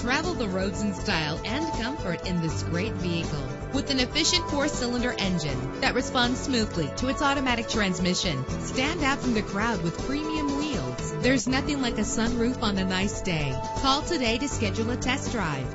Travel the roads in style and comfort in this great vehicle. With an efficient four-cylinder engine that responds smoothly to its automatic transmission, stand out from the crowd with premium wheels. There's nothing like a sunroof on a nice day. Call today to schedule a test drive.